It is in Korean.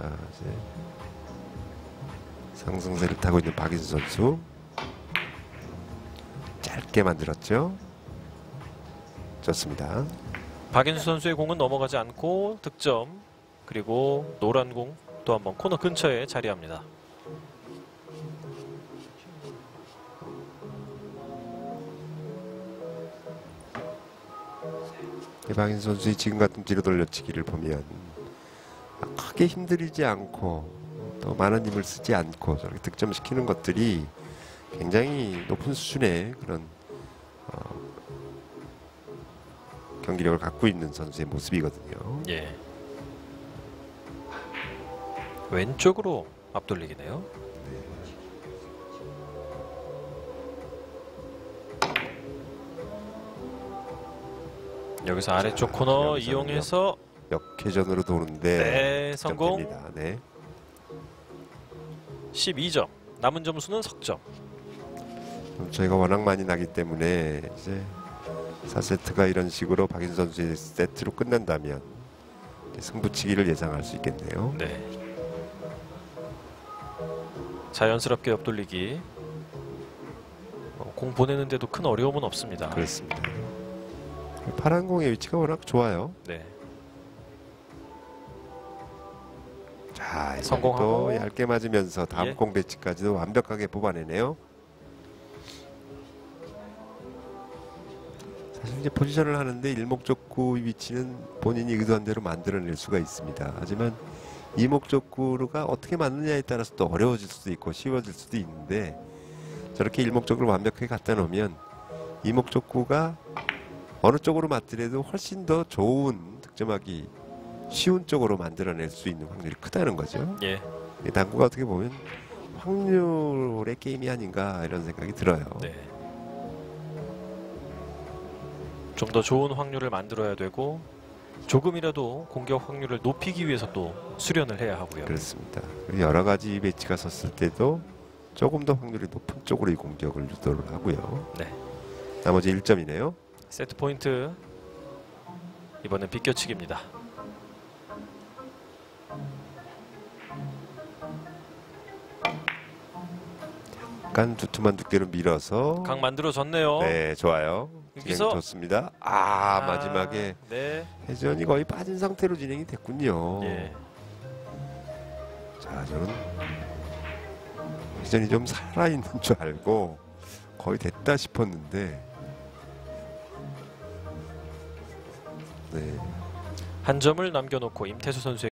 자 이제 상승세를 타고 있는 박인수 선수 짧게 만들었죠. 좋습니다. 박인수 선수의 공은 넘어가지 않고 득점 그리고 노란 공 또 한번 코너 근처에 자리합니다. 이 박인수 선수의 지금 같은 뒤로 돌려치기를 보면 크게 힘들이지 않고 또 많은 힘을 쓰지 않고 저렇게 득점시키는 것들이 굉장히 높은 수준의 그런 어, 경기력을 갖고 있는 선수의 모습이거든요. 예. 왼쪽으로 앞돌리기네요. 여기서 아래쪽 코너 여기서는요. 이용해서 역회전으로 도는데 네, 성공 득점됩니다. 네. 12점. 남은 점수는 석점. 그럼 저희가 워낙 많이 나기 때문에 이제 4세트가 이런 식으로 박인 선수의 세트로 끝난다면 승부치기를 예상할 수 있겠네요. 네. 자연스럽게 옆돌리기. 어, 공 보내는데도 큰 어려움은 없습니다. 그렇습니다. 파란 공의 위치가 워낙 좋아요. 네. 자, 이번에 성공하고. 또 얇게 맞으면서 다음 예. 공 배치까지도 완벽하게 뽑아내네요. 사실 이제 포지션을 하는데 일목적구 위치는 본인이 의도한 대로 만들어낼 수가 있습니다. 하지만 이목적구가 어떻게 맞느냐에 따라서 또 어려워질 수도 있고 쉬워질 수도 있는데 저렇게 일목적으로 완벽하게 갖다 놓으면 이목적구가 어느 쪽으로 맞더라도 훨씬 더 좋은 득점하기 쉬운 쪽으로 만들어낼 수 있는 확률이 크다는 거죠. 예. 이 당구가 어떻게 보면 확률의 게임이 아닌가 이런 생각이 들어요. 네. 좀 더 좋은 확률을 만들어야 되고 조금이라도 공격 확률을 높이기 위해서 또 수련을 해야 하고요. 그렇습니다. 여러 가지 배치가 섰을 때도 조금 더 확률이 높은 쪽으로 이 공격을 유도를 하고요. 네. 나머지 1점이네요. 세트 포인트 이번엔 비껴치기입니다. 약간 두툼한 두께로 밀어서 각 만들어졌네요. 네 좋아요. 여기서- 좋습니다. 아, 마지막에 네. 회전이 거의 빠진 상태로 진행이 됐군요. 예. 자 저는 회전이 좀 살아있는 줄 알고 거의 됐다 싶었는데 네. 한 점을 남겨놓고 임태수 선수의